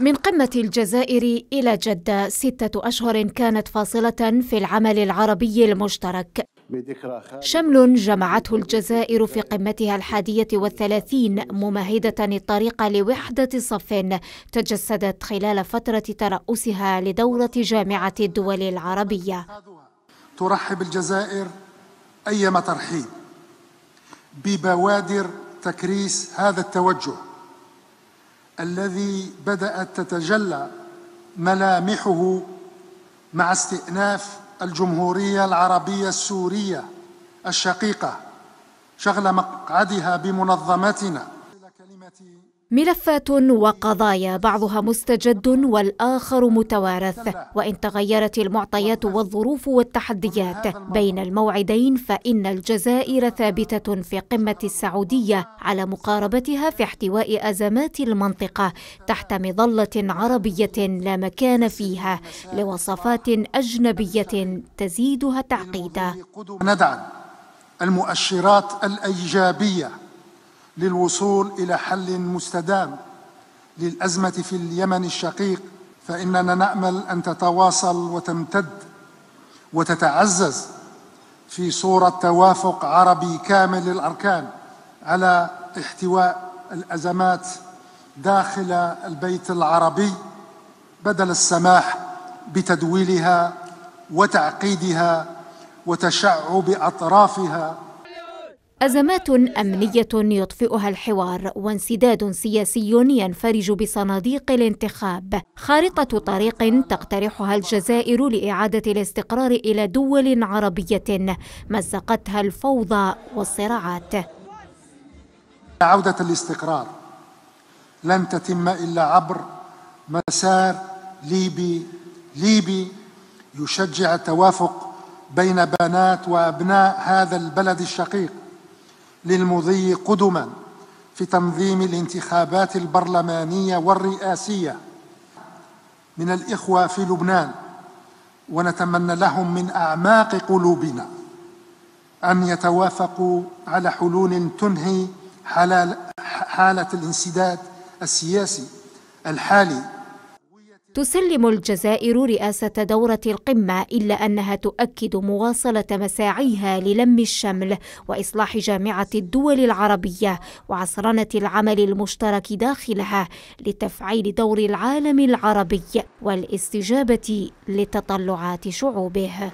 من قمة الجزائر إلى جدة ستة أشهر كانت فاصلة في العمل العربي المشترك. شمل جمعته الجزائر في قمتها الحادية والثلاثين ممهدة الطريق لوحدة صف. تجسدت خلال فترة ترأسها لدورة جامعة الدول العربية. ترحب الجزائر أيما ترحيب ببوادر تكريس هذا التوجه. الذي بدأت تتجلى ملامحه مع استئناف الجمهورية العربية السورية الشقيقة شغل مقعدها بمنظمتنا. ملفات وقضايا بعضها مستجد والآخر متوارث. وإن تغيرت المعطيات والظروف والتحديات بين الموعدين فإن الجزائر ثابتة في قمة السعودية على مقاربتها في احتواء أزمات المنطقة تحت مظلة عربية لا مكان فيها لوصفات أجنبية تزيدها تعقيدا. ندعم المؤشرات الأيجابية للوصول إلى حل مستدام للأزمة في اليمن الشقيق فإننا نأمل أن تتواصل وتمتد وتتعزز في صورة توافق عربي كامل الاركان على احتواء الأزمات داخل البيت العربي بدل السماح بتدويلها وتعقيدها وتشعب أطرافها أزمات أمنية يطفئها الحوار وانسداد سياسي ينفرج بصناديق الانتخاب. خارطة طريق تقترحها الجزائر لإعادة الاستقرار إلى دول عربية مزقتها الفوضى والصراعات. عودة الاستقرار لن تتم إلا عبر مسار ليبي. ليبي يشجع التوافق بين بنات وأبناء هذا البلد الشقيق. للمضي قدما في تنظيم الانتخابات البرلمانية والرئاسية. من الإخوة في لبنان ونتمنى لهم من أعماق قلوبنا أن يتوافقوا على حلول تنهي حالة الانسداد السياسي الحالي تسلم الجزائر رئاسة دورة القمة إلا أنها تؤكد مواصلة مساعيها للم الشمل وإصلاح جامعة الدول العربية وعصرنة العمل المشترك داخلها لتفعيل دور العالم العربي والاستجابة لتطلعات شعوبه.